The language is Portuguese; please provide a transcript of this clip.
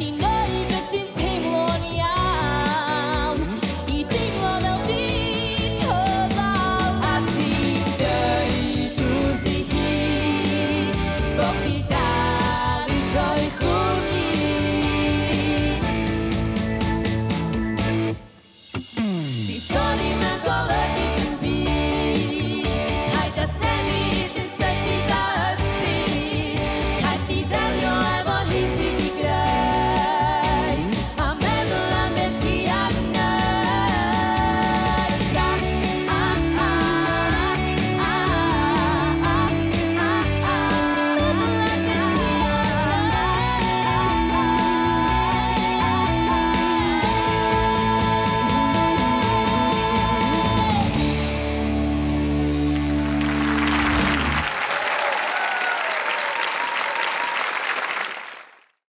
you know